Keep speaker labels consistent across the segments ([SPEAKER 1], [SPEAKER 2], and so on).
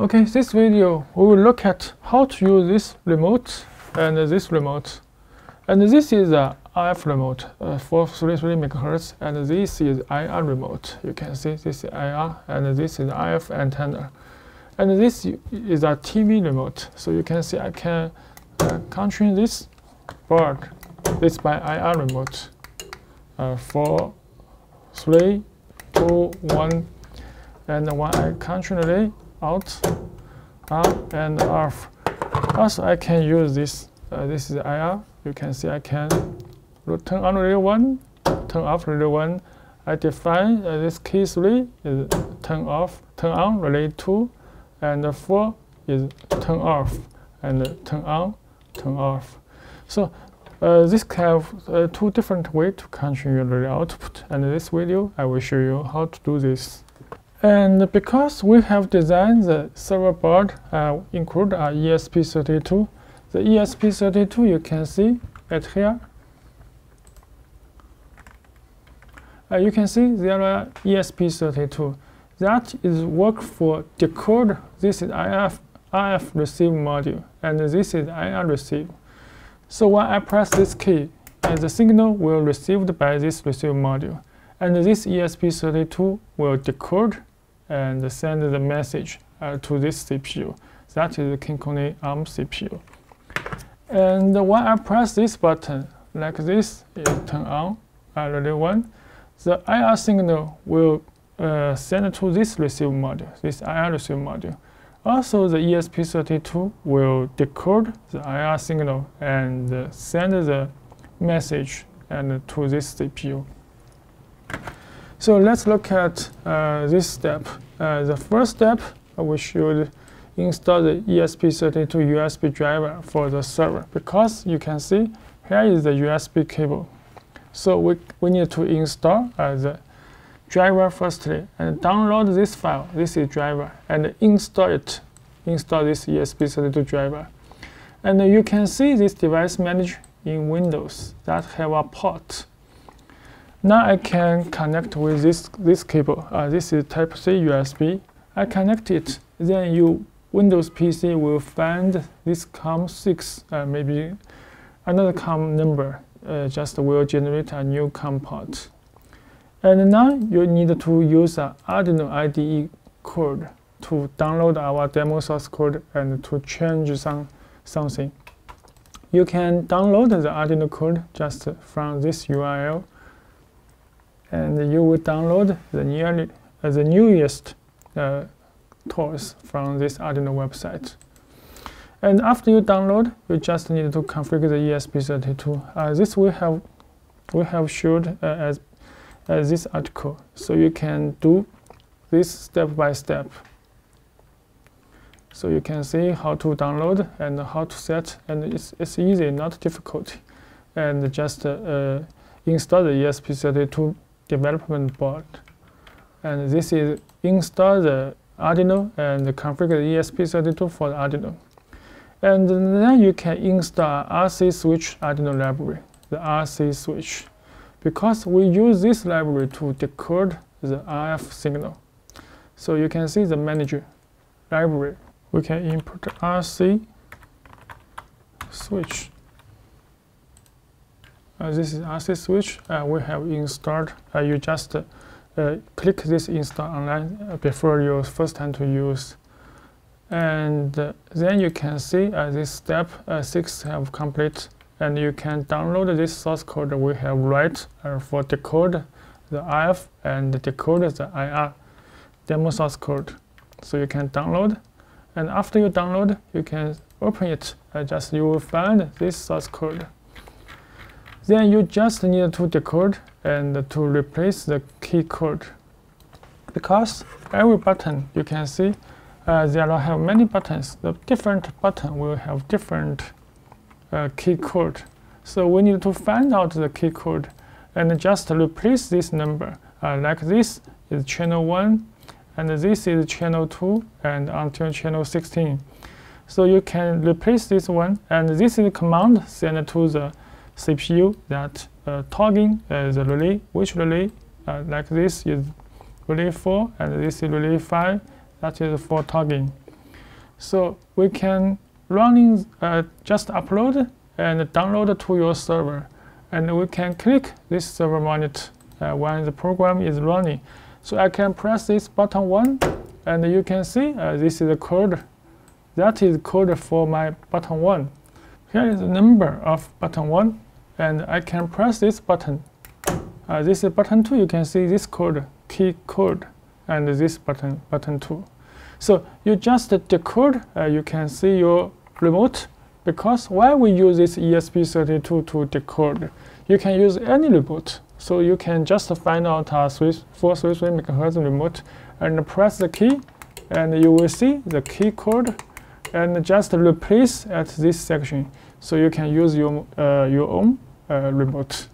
[SPEAKER 1] Okay, this video we will look at how to use this remote and this remote. And this is a RF remote uh, for 33 megahertz, and this is IR remote. You can see this is IR, and this is RF antenna. And this is a TV remote. So you can see I can uh, control this board. This is my IR remote. Uh, four, three, two, one, and when I control out, on, and off. Also, I can use this. Uh, this is IR. You can see I can turn on relay 1, turn off relay 1. I define uh, this key 3 is turn off, turn on relay 2, and 4 is turn off, and turn on, turn off. So uh, this have uh, two different ways to configure the output. And in this video, I will show you how to do this. And because we have designed the server board uh, include our ESP32, the ESP32 you can see at here. Uh, you can see there are ESP32. That is work for decode. This is RF, RF receive module, and this is IR receive. So when I press this key, uh, the signal will received by this receive module. And this ESP32 will decode and send the message uh, to this CPU. That is the KinCony ARM CPU. And when I press this button, like this, it turn on, relay 1, the IR signal will uh, send to this receive module, this IR receive module. Also, the ESP32 will decode the IR signal and uh, send the message and to this CPU. So let's look at uh, this step. Uh, the first step, uh, we should install the ESP32 USB driver for the server because you can see here is the USB cable. So we, we need to install uh, the driver firstly and download this file, this is driver, and install it, install this ESP32 driver. And you can see this device manager in Windows that have a port now I can connect with this, this cable. Uh, this is Type-C USB. I connect it, then you Windows PC will find this COM6, uh, maybe another COM number, uh, just will generate a new COM port. And now you need to use an Arduino IDE code to download our demo source code and to change some, something. You can download the Arduino code just from this URL and you will download the, nearly, uh, the newest uh, tools from this Arduino website. And after you download, you just need to configure the ESP32. Uh, this we have we have showed uh, as, as this article, so you can do this step by step. So you can see how to download and how to set, and it's, it's easy, not difficult. And just uh, install the ESP32 development board. And this is install the Arduino and configure the ESP32 for the Arduino. And then you can install RC switch Arduino library, the RC switch, because we use this library to decode the RF signal. So you can see the manager library. We can input RC switch this is RC switch uh, we have installed. Uh, you just click this install online before your first time to use. And then you can see this step six have complete and you can download this source code we have write uh, for decode the RF and decode the IR demo source code. So you can download, and after you download, you can open it. Uh, just you will find this source code. Then you just need to decode and to replace the key code. Because every button you can see uh, there are have many buttons. The different button will have different uh, key code. So we need to find out the key code and just replace this number. Uh, like this is channel 1 and this is channel 2 and until channel 16. So you can replace this one and this is command sent to the CPU that uh, toggling uh, the relay, which relay, uh, like this is relay 4 and this is relay 5, that is for toggling. So we can running uh, just upload and download to your server. And we can click this serial monitor uh, when the program is running. So I can press this button one, and you can see uh, this is the code. That is code for my button one. Here is the number of button one, and I can press this button. Uh, this is button two. You can see this code, key code, and this button, button two. So you just decode. Uh, you can see your remote because why we use this ESP32 to decode? You can use any remote. So you can just find out a 433 MHz remote and press the key and you will see the key code and just replace at this section. So you can use your, uh, your own remote.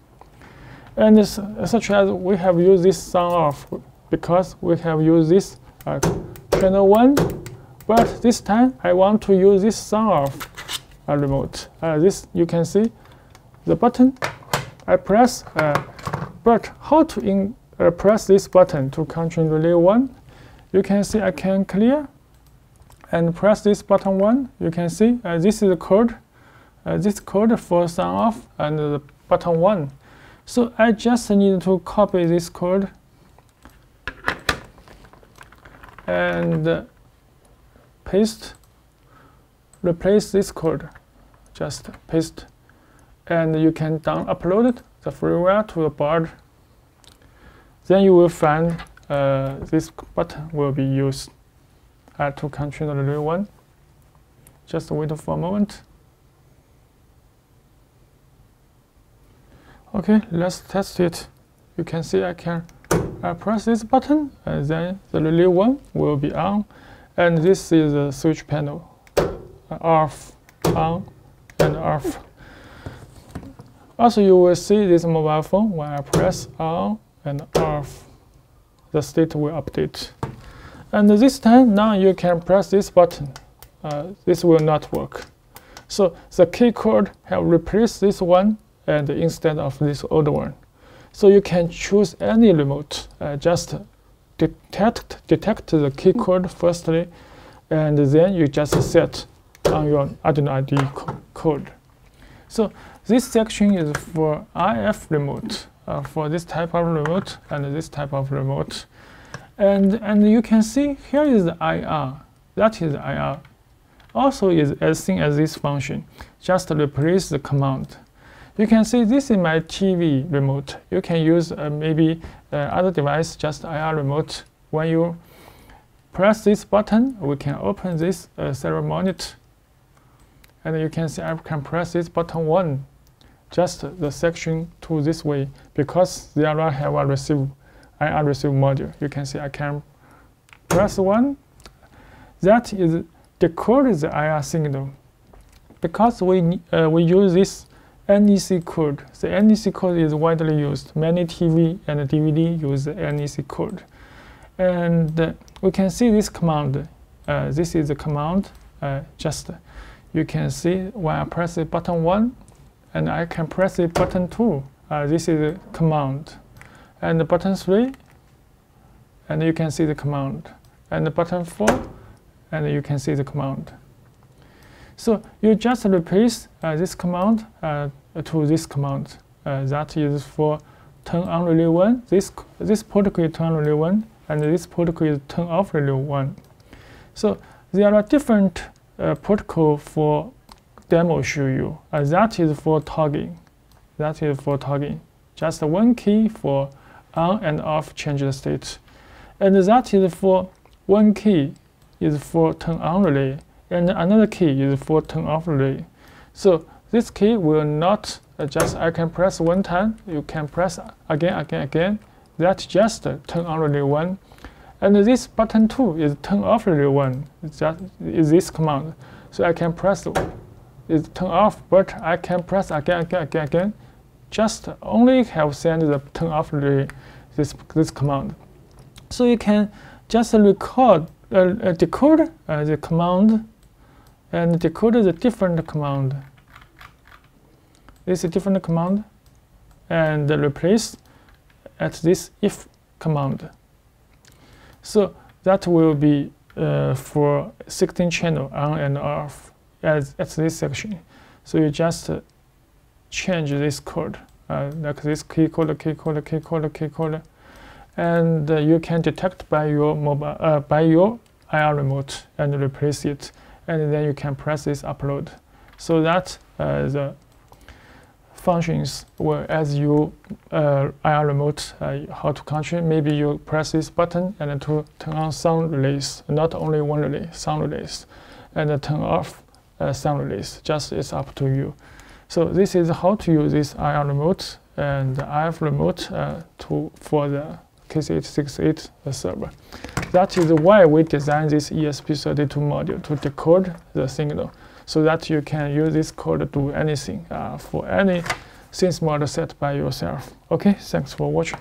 [SPEAKER 1] And such as we have used this Sonoff because we have used this uh, channel 1 but this time I want to use this Sonoff uh, remote. Uh, this you can see the button. I press, uh, but how to in, uh, press this button to control relay 1? You can see I can clear and press this button 1. You can see uh, this is the code. Uh, this code for Sonoff and the button 1. So I just need to copy this code and paste, replace this code, just paste, and you can down upload the firmware to the board. Then you will find uh, this button will be used uh, to control the real one. Just wait for a moment. Okay, let's test it. You can see I can uh, press this button, and then the relay one will be on. And this is the switch panel, off, on, and off. Also, you will see this mobile phone when I press on and off, the state will update. And this time, now you can press this button. Uh, this will not work. So the key code have replaced this one and instead of this old one. So you can choose any remote, uh, just detect detect the key code firstly, and then you just set on your Arduino IDE co code. So this section is for RF remote, uh, for this type of remote and this type of remote. And, and you can see here is the IR. That is IR. Also is as same as this function. Just replace the command. You can see this is my TV remote. You can use uh, maybe uh, other device, just IR remote. When you press this button, we can open this uh, monitor. And you can see I can press this button one, just the section to this way, because they are have a receive, IR receive module. You can see I can press one. That is decode the IR signal. Because we, uh, we use this NEC code. The NEC code is widely used. Many TV and DVD use NEC code. And uh, we can see this command. Uh, this is the command. Uh, just you can see when I press the button 1, and I can press the button 2. Uh, this is the command. And the button 3, and you can see the command. And the button 4, and you can see the command. So you just replace uh, this command uh, to this command. Uh, that is for turn on relay 1. This, this protocol is turn on relay 1, and this protocol is turn off relay 1. So there are different protocol for demo show you. That is for toggling. That is for toggling. Just one key for on and off change the state. And that is for one key is for turn on relay and another key is for turn off relay. So this key will not uh, just, I can press one time, you can press again, again, again. That's just turn on relay 1. And this button 2 is turn off relay 1. It's just is this command. So I can press it turn off, but I can press again, again, again, again. Just only have sent the turn off relay this, this command. So you can just record, uh, decode uh, the command and decode the different command. This is a different command and replace at this if command. So that will be uh, for 16 channel on and off as at this section. So you just uh, change this code, uh, like this key code, key code, key code, key code, and uh, you can detect by your mobile, uh, by your IR remote and replace it, and then you can press this upload, so that uh, the functions will as you uh, IR remote uh, how to control. Maybe you press this button and to turn on sound release, not only one release, sound release, and turn off uh, sound release. Just it's up to you. So this is how to use this IR remote and RF remote uh, to for the KC868 server. That is why we designed this ESP32 module to decode the signal so that you can use this code to do anything uh, for any sense model set by yourself. Okay, thanks for watching.